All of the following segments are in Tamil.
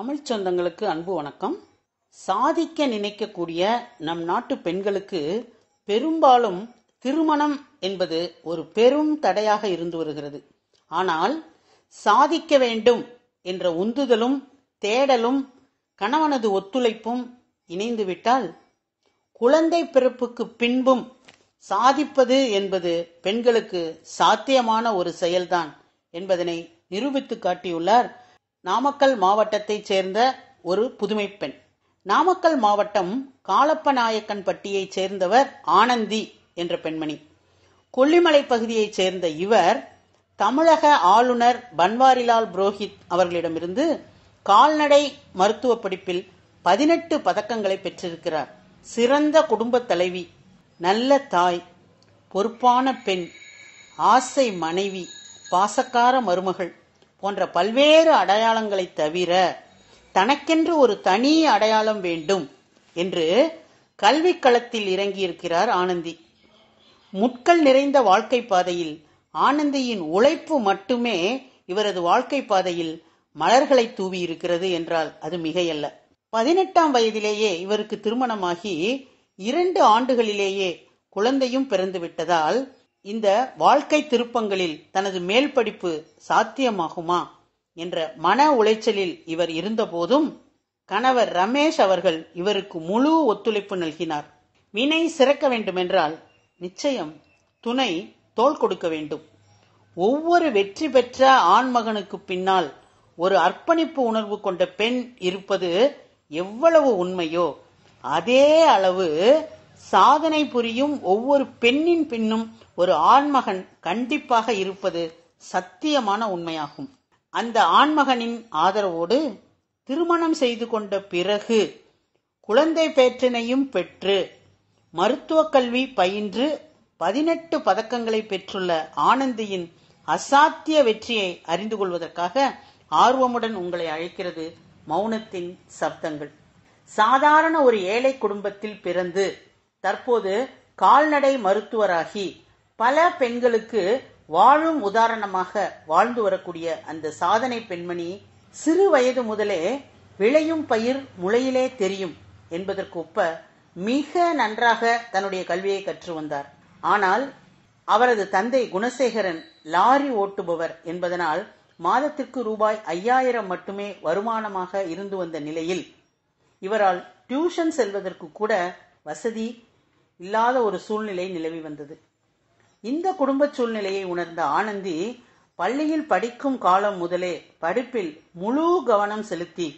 தமிழ் சொந்தங்களுக்கு அன்பு வணக்கம். சாதிக்க நினைக்கக்கூடிய நம் நாட்டு பெண்களுக்கு பெரும்பாலும் திருமணம் என்பது ஒரு பெரும் தடையாக இருந்து வருகிறது. ஆனால் சாதிக்க வேண்டும் என்ற உந்துதலும் தேடலும் கணவனது ஒத்துழைப்பும் இணைந்துவிட்டால் குழந்தை பிறப்புக்கு பின்பும் சாதிப்பது என்பது பெண்களுக்கு சாத்தியமான ஒரு செயல்தான் என்பதனை நிரூபித்து காட்டியுள்ளார் நாமக்கல் மாவட்டத்தைச் சேர்ந்த ஒரு புதுமை பெண். நாமக்கல் மாவட்டம் காலப்பநாயக்கன்பட்டியைச் சேர்ந்தவர் ஆனந்தி என்ற பெண்மணி. கொல்லிமலை பகுதியைச் சேர்ந்த இவர் தமிழக ஆளுநர் பன்வாரிலால் புரோஹித் அவர்களிடமிருந்து கால்நடை மருத்துவ படிப்பில் பதினெட்டு பதக்கங்களை பெற்றிருக்கிறார். சிறந்த குடும்ப தலைவி நல்ல தாய் பொறுப்பான பெண் ஆசை மனைவி பாசக்கார மருமகள். போன்ற பல்வேறு அடையாளங்களை தவிர தனக்கென்று ஒரு தனி அடையாளம் வேண்டும் என்று கல்வி களத்தில் இறங்கியிருக்கிறார் ஆனந்தி. முட்கள் நிறைந்த வாழ்க்கை பாதையில் ஆனந்தியின் உழைப்பு மட்டுமே இவரது வாழ்க்கை பாதையில் மலர்களை தூவி இருக்கிறது என்றால் அது மிகையல்ல. பதினெட்டாம் வயதிலேயே இவருக்கு திருமணமாகி இரண்டு ஆண்டுகளிலேயே குழந்தையும் பிறந்து விட்டதால் இந்த வாழ்க்கை திருப்பங்களில் தனது மேல் படிப்பு சாத்தியமாகுமா என்ற மன உளைச்சலில் இவர் இருந்தபோதும் கணவர் ரமேஷ் அவர்கள் இவருக்கு முழு ஒத்துழைப்பு நல்கினார். வினை சிறக்க வேண்டுமென்றால் நிச்சயம் துணை தோள் கொடுக்க வேண்டும். ஒவ்வொரு வெற்றி பெற்ற ஆண்மகனுக்கு பின்னால் ஒரு அர்ப்பணிப்பு உணர்வு கொண்ட பெண் இருப்பது எவ்வளவு உண்மையோ அதே அளவு சாதனை புரியும் ஒவ்வொரு பெண்ணின் பின்னும் ஒரு ஆண்மகன் கண்டிப்பாக இருப்பது சத்தியமான உண்மையாகும். அந்த ஆண்மகனின் ஆதரவோடு திருமணம் செய்து கொண்ட பிறகு குழந்தை பேற்றினையும் பெற்று மருத்துவக் கல்வி பயின்று பதினெட்டு பதக்கங்களை பெற்றுள்ள ஆனந்தியின் அசாத்திய வெற்றியை அறிந்து கொள்வதற்காக ஆர்வமுடன் உங்களை அழைக்கிறது மௌனத்தின் சப்தங்கள். சாதாரண ஒரு ஏழை குடும்பத்தில் பிறந்து தற்போது கால்நடை மருத்துவராகி பல பெண்களுக்கு வாழும் உதாரணமாக வாழ்ந்து வரக்கூடிய அந்த சாதனை பெண்மணி சிறு வயது முதலே விளையும் பயிர் முளையிலே தெரியும் என்பதற்கு ஒப்ப மிக நன்றாக தன்னுடைய கல்வியை கற்று வந்தார். ஆனால் அவரது தந்தை குணசேகரன் லாரி ஓட்டுபவர் என்பதனால் மாதத்திற்கு ரூபாய் ஐயாயிரம் மட்டுமே வருமானமாக இருந்து வந்த நிலையில் இவரால் டியூஷன் செல்வதற்கு கூட வசதி இல்லாத ஒரு சூழ்நிலை நிலவி வந்தது. இந்த குடும்ப சூழ்நிலையை உணர்ந்த ஆனந்தி பள்ளியில் படிக்கும் காலம் முதலே படிப்பில் முழு கவனம் செலுத்தி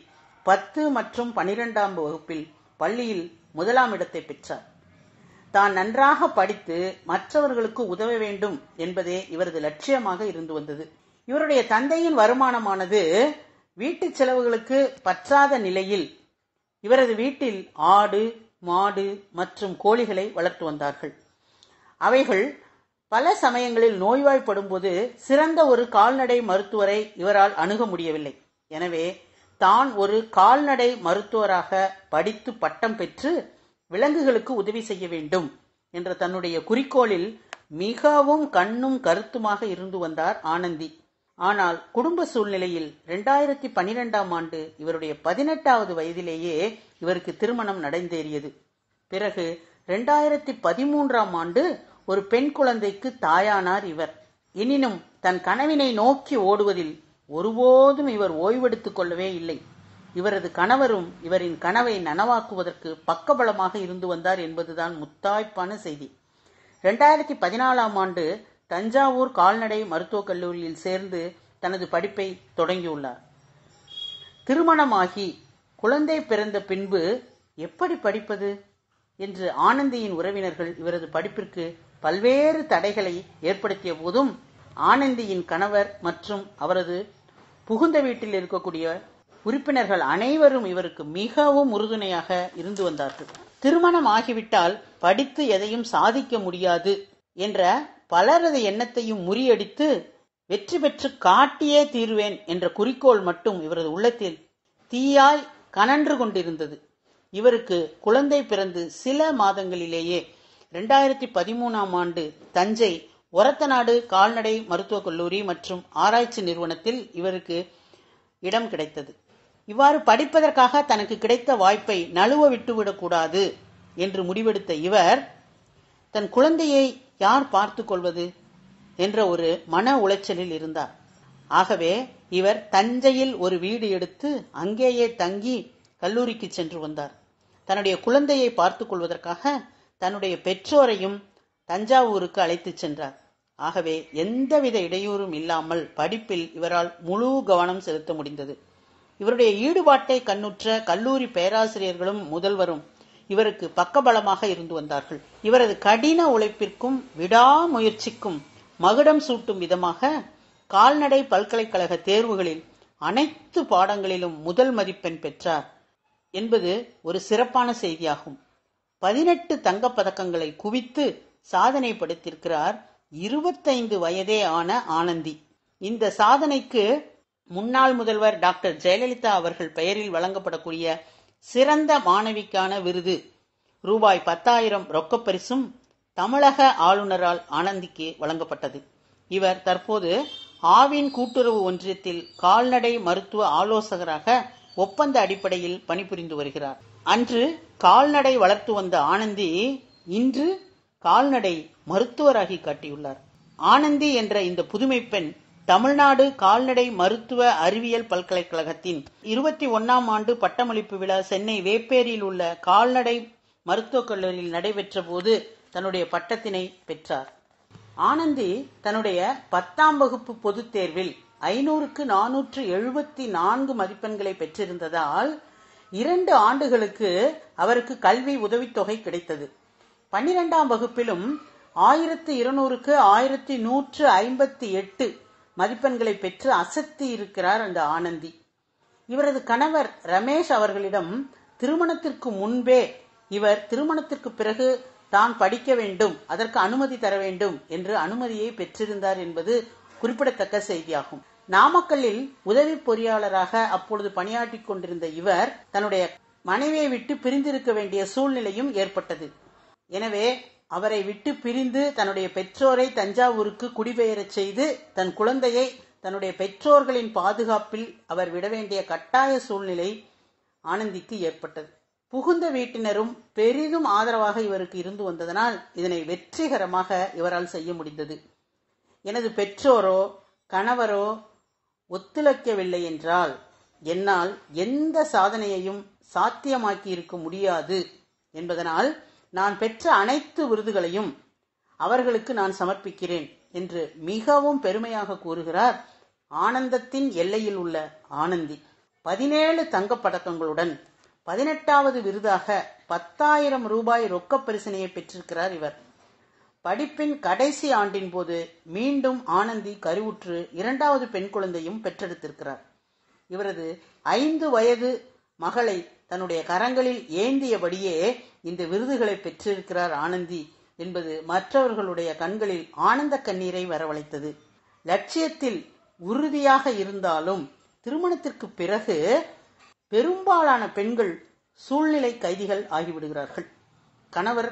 பத்து மற்றும் பனிரெண்டாம் வகுப்பில் பள்ளியில் முதலாம் இடத்தை பெற்றார். தான் நன்றாக படித்து மற்றவர்களுக்கு உதவ வேண்டும் என்பதே இவரது லட்சியமாக இருந்து வந்தது. இவருடைய தந்தையின் வருமானமானது வீட்டு செலவுகளுக்கு பற்றாத நிலையில் இவரது வீட்டில் ஆடு மாடு மற்றும் கோழிகளை வளர்த்து வந்தார்கள். அவைகள் பல சமயங்களில் நோய்வாய்ப்படும் போது சிறந்த ஒரு கால்நடை மருத்துவரை இவரால் அணுக முடியவில்லை. எனவே தான் ஒரு கால்நடை மருத்துவராக படித்து பட்டம் பெற்று விலங்குகளுக்கு உதவி செய்ய வேண்டும் என்ற தன்னுடைய குறிக்கோளில் மிகவும் கண்ணும் கருத்துமாக இருந்து வந்தார் ஆனந்தி. ஆனால் குடும்ப சூழ்நிலையில் இரண்டாயிரத்தி பனிரெண்டாம் ஆண்டு இவருடைய பதினெட்டாவது வயதிலேயே இவருக்கு திருமணம் நடந்தேறியது. பிறகு இரண்டாயிரத்தி பதிமூன்றாம் ஆண்டு ஒரு பெண் குழந்தைக்கு தாயானார் இவர். எனினும் தன் கனவினை நோக்கி ஓடுவதில் ஒருபோதும் இவர் ஓய்வெடுத்துக் கொள்ளவே இல்லை. இவரது கணவரும் இவரின் கனவை நனவாக்குவதற்கு பக்கபலமாக இருந்து வந்தார் என்பதுதான் முத்தாய்ப்பான செய்தி. இரண்டாயிரத்தி பதினாலாம் ஆண்டு தஞ்சாவூர் கால்நடை மருத்துவக் கல்லூரியில் சேர்ந்து தனது படிப்பை தொடங்கியுள்ளார். திருமணமாகி குழந்தை பிறந்த பின்பு எப்படி படிப்பது என்று ஆனந்தியின் உறவினர்கள் இவரது படிப்பிற்கு பல்வேறு தடைகளை ஏற்படுத்திய போதும் ஆனந்தியின் கணவர் மற்றும் அவரது புகுந்த வீட்டில் இருக்கக்கூடிய உறுப்பினர்கள் அனைவரும் இவருக்கு மிகவும் உறுதுணையாக இருந்து வந்தார்கள். திருமணம் ஆகிவிட்டால் படித்து எதையும் சாதிக்க முடியாது என்ற பலரது எண்ணத்தையும் முறியடித்து வெற்றி பெற்று காட்டியே தீர்வேன் என்ற குறிக்கோள் மட்டும் இவரது உள்ளத்தில் தீயாய் கனன்று கொண்டிருந்தது. இவருக்கு குழந்தை பிறந்து சில மாதங்களிலேயே இரண்டாயிரத்தி பதிமூணாம் ஆண்டு தஞ்சை ஒரத்தநாடு கால்நடை மருத்துவக் கல்லூரி மற்றும் ஆராய்ச்சி நிறுவனத்தில் இவருக்கு இடம் கிடைத்தது. இவ்வாறு படிப்பதற்காக தனக்கு கிடைத்த வாய்ப்பை நழுவ விட்டுவிடக்கூடாது என்று முடிவெடுத்த இவர் தன் குழந்தையை யார் பார்த்து கொள்வது? என்ற ஒரு மன உளைச்சலில் இருந்தார். ஆகவே இவர் தஞ்சையில் ஒரு வீடு எடுத்து அங்கேயே தங்கி கல்லூரிக்கு சென்று வந்தார். தன்னுடைய குழந்தையை பார்த்து கொள்வதற்காக தன்னுடைய பெற்றோரையும் தஞ்சாவூருக்கு அழைத்துச் சென்றார். ஆகவே எந்தவித இடையூறும் இல்லாமல் படிப்பில் இவரால் முழு கவனம் செலுத்த முடிந்தது. இவருடைய ஈடுபாட்டை கண்ணுற்ற கல்லூரி பேராசிரியர்களும் முதல்வரும் இவருக்கு பக்கபலமாக இருந்து வந்தார்கள். இவரது கடின உழைப்பிற்கும் விடாமுயற்சிக்கும் மகுடம் சூட்டும் விதமாக கால்நடை பல்கலைக்கழக தேர்வுகளில் அனைத்து பாடங்களிலும் முதல் மதிப்பெண் பெற்றார் என்பது ஒரு சிறப்பான செய்தியாகும். பதினெட்டு தங்கப்பதக்கங்களை குவித்து சாதனை படுத்திருக்கிறார் இருபத்தைந்து வயதே ஆன ஆனந்தி. இந்த சாதனைக்கு முன்னாள் முதல்வர் டாக்டர் ஜெயலலிதா அவர்கள் பெயரில் வழங்கப்படக்கூடிய சிறந்த மாணவிக்கான விருது. ரூபாய் பத்தாயிரம் ரொக்கப்பரிசும் தமிழக ஆளுநரால் ஆனந்திக்கு வழங்கப்பட்டது. இவர் தற்போது ஆவின் கூட்டுறவு ஒன்றியத்தில் கால்நடை மருத்துவ ஆலோசகராக ஒப்பந்த அடிப்படையில் பணிபுரிந்து வருகிறார். அன்று கால்நடை வளர்த்து வந்த ஆனந்தி இன்று கால்நடை மருத்துவராகி காட்டியுள்ளார். ஆனந்தி என்ற இந்த புதுமை பெண் தமிழ்நாடு கால்நடை மருத்துவ அறிவியல் பல்கலைக்கழகத்தின் இருபத்தி ஒன்னாம் ஆண்டு பட்டமளிப்பு விழா சென்னை வேப்பேரியில் உள்ள கால்நடை மருத்துவக் கல்லூரியில் நடைபெற்ற போது தன்னுடைய பட்டத்தினை பெற்றார். ஆனந்தி தன்னுடைய பத்தாம் வகுப்பு பொதுத் தேர்வில் ஐநூறுக்கு நானூற்று எழுபத்தி நான்கு மதிப்பெண்களை பெற்றிருந்ததால் இரண்டு ஆண்டுகளுக்கு அவருக்கு கல்வி உதவித்தொகை கிடைத்தது. பன்னிரெண்டாம் வகுப்பிலும் ஆயிரத்தி இருநூறுக்கு ஆயிரத்தி நூற்று ஐம்பத்தி எட்டு மதிப்பெண்களை பெற்று அசத்தி இருக்கிறார் அந்த ஆனந்தி. இவரது கணவர் ரமேஷ் அவர்களிடம் திருமணத்திற்கு முன்பே இவர் திருமணத்திற்கு பிறகு தான் படிக்க வேண்டும் அதற்கு அனுமதி தர வேண்டும் என்று அனுமதியை பெற்றிருந்தார் என்பது குறிப்பிடத்தக்க செய்தியாகும். நாமக்கல்லில் உதவி பொறியாளராக அப்பொழுது பணியாற்றிக் கொண்டிருந்த இவர் தன்னுடைய மனைவியை விட்டு பிரிந்திருக்க வேண்டிய சூழ்நிலையும் ஏற்பட்டது. எனவே அவரை விட்டு பிரிந்து தன்னுடைய பெற்றோரை தஞ்சாவூருக்கு குடிபெயரச் செய்து தன் குழந்தையை தன்னுடைய பெற்றோர்களின் பாதுகாப்பில் அவர் விட வேண்டிய கட்டாய சூழ்நிலை ஆனந்திக்கு ஏற்பட்டது. புகுந்த வீட்டினரும் பெரிதும் ஆதரவாக இவருக்கு இருந்து வந்ததனால் இதனை வெற்றிகரமாக இவரால் செய்ய முடிந்தது. எனது பெற்றோரோ கணவரோ ஒத்துழைக்கவில்லை என்றால் என்னால் எந்த சாதனையையும் சாத்தியமாக்கி இருக்க முடியாது என்பதனால் நான் பெற்ற அனைத்து விருதுகளையும் அவர்களுக்கு நான் சமர்ப்பிக்கிறேன் என்று மிகவும் பெருமையாக கூறுகிறார் ஆனந்தத்தின் எல்லையில் உள்ள ஆனந்தி. பதினேழு தங்கப் பதக்கங்களுடன் பதினெட்டாவது விருதாக பத்தாயிரம் ரூபாய் ரொக்க பரிசனையை பெற்றிருக்கிறார் இவர். படிப்பின் கடைசி ஆண்டின் போது மீண்டும் ஆனந்தி கருவுற்று இரண்டாவது பெண் குழந்தையும் பெற்றெடுத்திருக்கிறார். இவரது ஐந்து வயது மகளை தன்னுடைய கரங்களில் ஏந்தியபடியே இந்த விருதுகளை பெற்றிருக்கிறார் ஆனந்தி என்பது மற்றவர்களுடைய கண்களில் ஆனந்த கண்ணீரை வரவழைத்தது. லட்சியத்தில் உறுதியாக இருந்தாலும் திருமணத்திற்கு பிறகு பெரும்பாலான பெண்கள் சூழ்நிலை கைதிகள் ஆகிவிடுகிறார்கள். கணவர்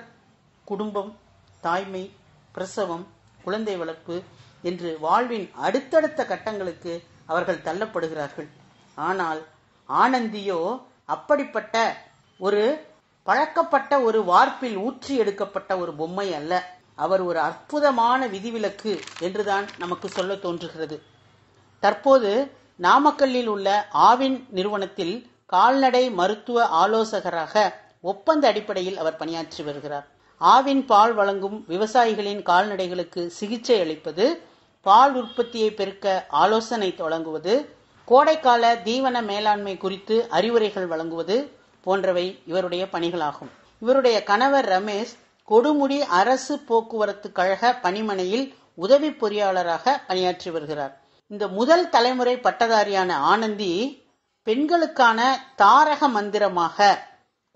குடும்பம் தாய்மை பிரசவம் குழந்தை வளர்ப்பு என்று வாழ்வின் அடுத்தடுத்த கட்டங்களுக்கு அவர்கள் தள்ளப்படுகிறார்கள். ஆனால் ஆனந்தியோ அப்படிப்பட்ட ஒரு பழக்கப்பட்ட ஒரு வார்ப்பில் ஊற்றி எடுக்கப்பட்ட ஒரு பொம்மை அல்ல. அவர் ஒரு அற்புதமான விதிவிலக்கு என்றுதான் நமக்கு சொல்ல தோன்றுகிறது. தற்போது நாமக்கல்லில் உள்ள ஆவின் நிறுவனத்தில் கால்நடை மருத்துவ ஆலோசகராக ஒப்பந்த அடிப்படையில் அவர் பணியாற்றி வருகிறார். ஆவின் பால் வழங்கும் விவசாயிகளின் கால்நடைகளுக்கு சிகிச்சை அளிப்பது பால் உற்பத்தியை பெருக்க ஆலோசனை வழங்குவது கோடைக்கால தீவன மேலாண்மை குறித்து அறிவுரைகள் வழங்குவது போன்றவை இவருடைய பணிகளாகும். இவருடைய கணவர் ரமேஷ் கொடுமுடி அரசு போக்குவரத்து கழக பணிமனையில் உதவி பொறியாளராக பணியாற்றி வருகிறார். இந்த முதல் தலைமுறை பட்டதாரியான ஆனந்தி பெண்களுக்கான தாரக மந்திரமாக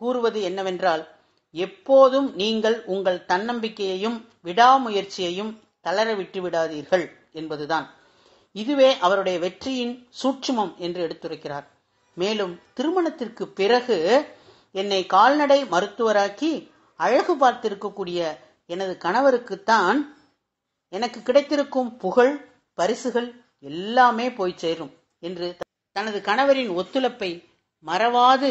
கூறுவது என்னவென்றால் எப்போதும் நீங்கள் உங்கள் தன்னம்பிக்கையையும் விடாமுயற்சியையும் தளர விட்டு விடாதீர்கள் என்பதுதான். இதுவே அவருடைய வெற்றியின் சூட்சுமம் என்று எடுத்துரைக்கிறார். மேலும் திருமணத்திற்கு பிறகு என்னை கால்நடை மருத்துவராக்கி அழகு பார்த்திருக்கக்கூடிய எனது கணவருக்குத்தான் எனக்கு கிடைத்திருக்கும் புகழ் பரிசுகள் எல்லாமே போய் சேரும் என்று தனது கணவரின் ஒத்துழைப்பை மறவாது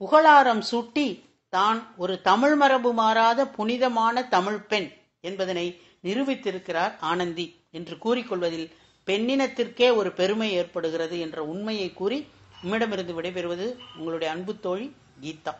புகழாரம் சூட்டி தான் ஒரு தமிழ் மரபு மாறாத புனிதமான தமிழ் பெண் என்பதனை நிரூபித்திருக்கிறார் ஆனந்தி என்று கூறிக்கொள்வதில் பெண்ணினத்திற்கே ஒரு பெருமை ஏற்படுகிறது என்ற உண்மையை கூறி உம்மிடமிருந்து விடைபெறுவது உங்களுடைய அன்பு தோழி கீதா.